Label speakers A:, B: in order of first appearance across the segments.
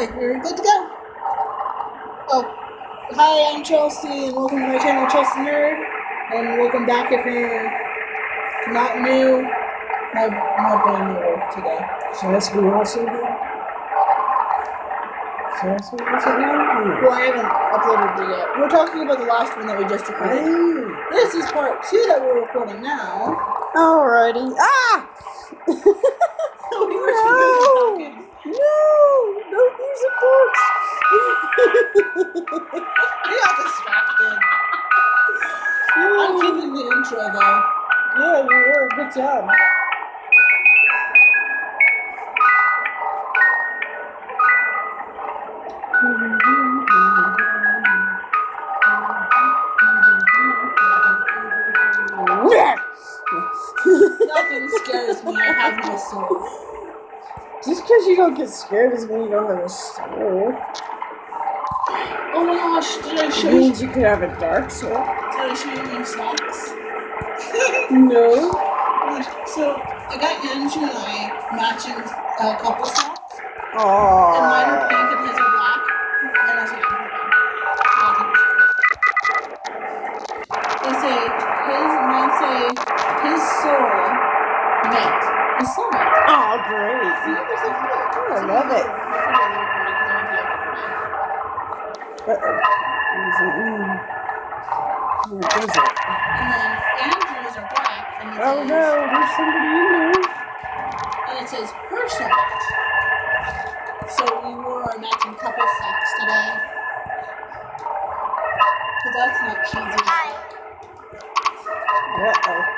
A: Okay, we're good to go. Oh, hi, I'm Chelsea, and welcome to my channel, Chels the Nerd. And welcome back if you're not new. I'm not doing new today.
B: So let's be watching now. So let's be watching now.
A: Well, I haven't uploaded it yet. We're talking about the last one that we just recorded.
B: Hey.
A: This is part two that we're recording now.
B: Alrighty. Ah!
A: we were too.
B: No!
A: Distracted. I'm keeping the intro though.
B: Yeah, you were. Good job.
A: Nothing scares me. I have no soul.
B: Just because you don't get scared doesn't mean you don't have a soul.
A: Oh my gosh, did I show you?
B: means you could have a dark soul.
A: Did I show you my socks?
B: No.
A: So I got Andrew and I matching uh, couple socks, Oh. and mine are pink and his are black. And I said, they say his mine say his soul mate. His soul mate.
B: Oh, great.
A: See, they're so cool.
B: Oh, I love it. Uh-oh. What is it?
A: And are black, and it
B: Oh
A: says,
B: no, there's somebody in there.
A: and it says her soul. So we wore our matching couple socks today. Cause that's not cheesy.
B: Uh-oh. Oh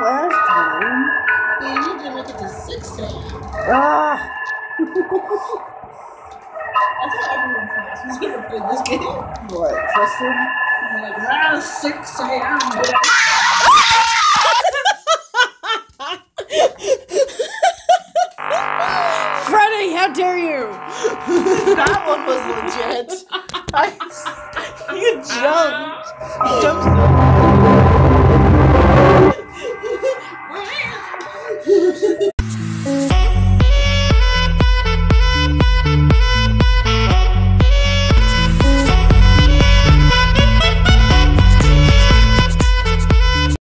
B: Ah!
A: I thought everyone from us was gonna play this game.
B: what, Tristan?
A: I'm like, ah, 6 a.m.
B: Freddy, how dare you!
A: that one was legit.
B: I, you jumped. You jumped so